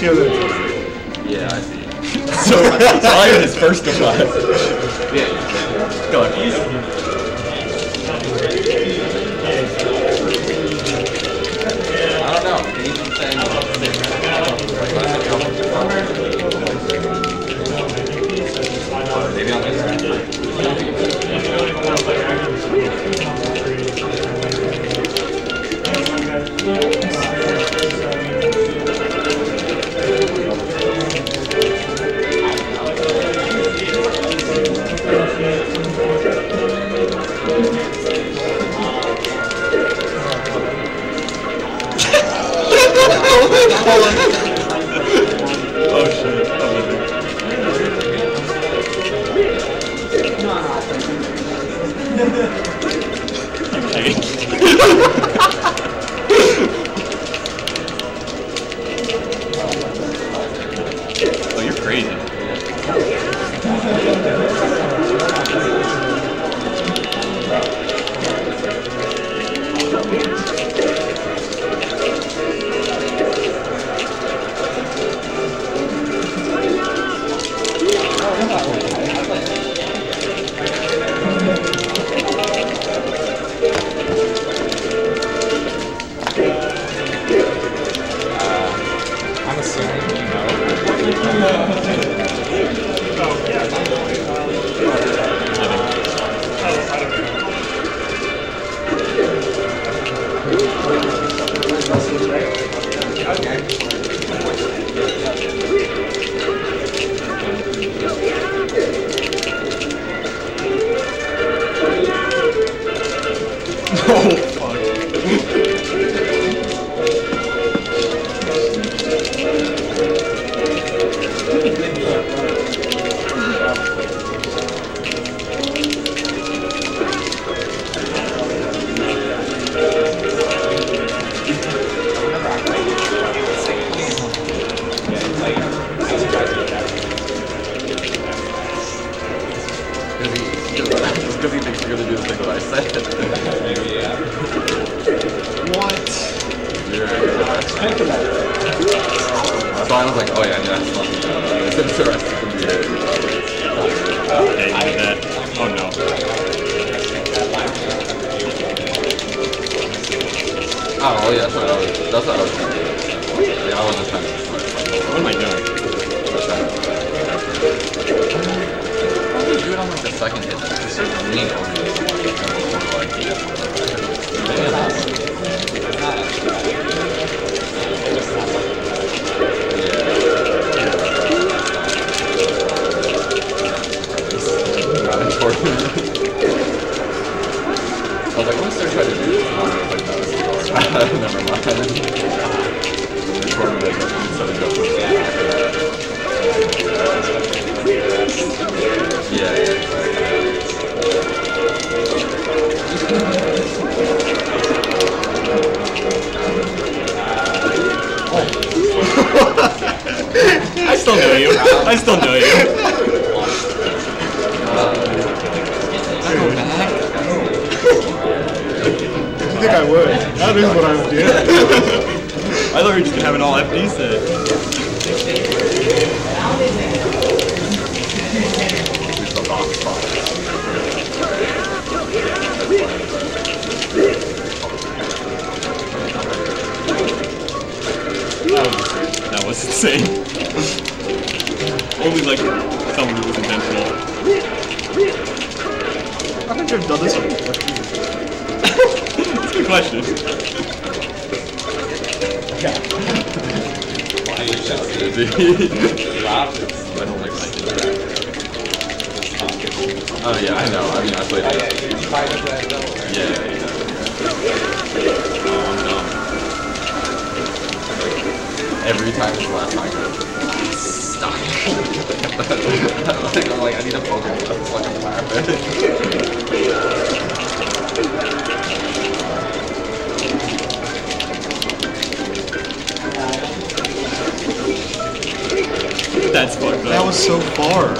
15 minutes. Yeah, I see. So, so Iron is first to five. Yeah. Go So I was like, oh yeah, yeah, that's fun. It's interesting to be you did that. Oh no. Oh, well, yeah, that's what I was, that's what I was trying to do. Yeah, I wasn't trying to What am I doing? You do it on like the second hit? Know you. I still know you. I think I would. That is what I would do. I thought we were just gonna have an all FD set. That was insane. Only like someone who was intentional. I think I've done this one. That's a good question. I don't like Oh yeah, I know. I mean, I played it. Yeah, yeah, yeah. Oh, I'm. Every time it's the last time, I go, stop. Like, I'm like, I need a fucking. That's fucked up. That was so far.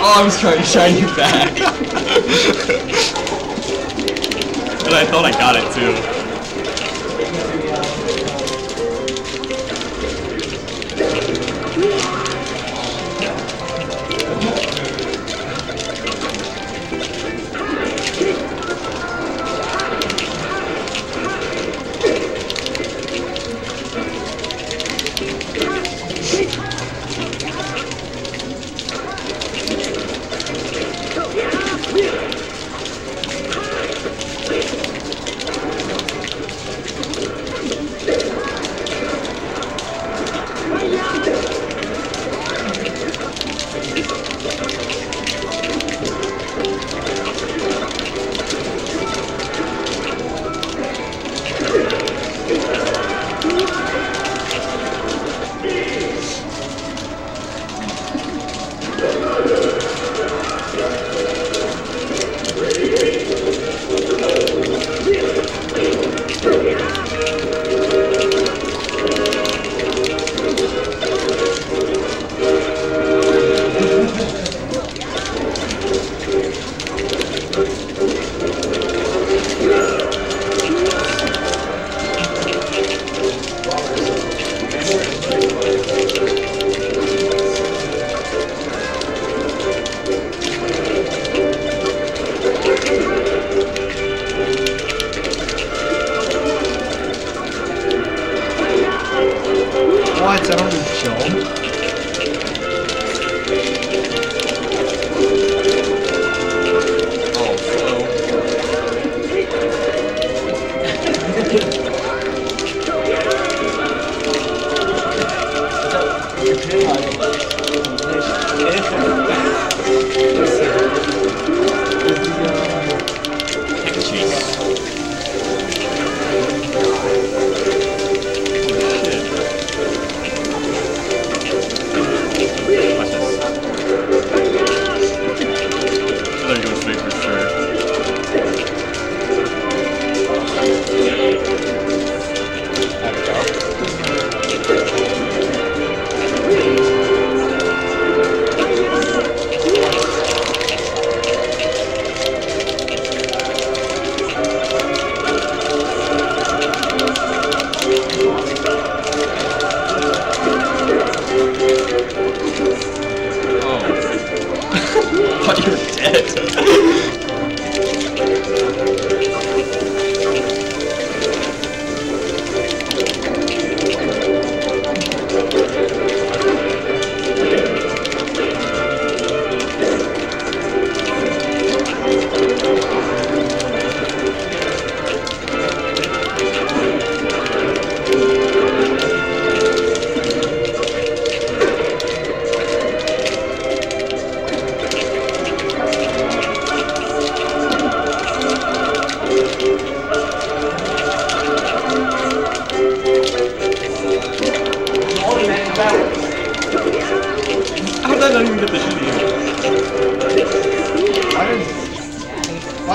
Oh, I was trying to shine you back. and I thought I got it too.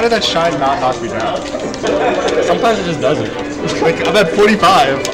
Did that shine not knock me down? Sometimes it just doesn't. Like, I'm at 45.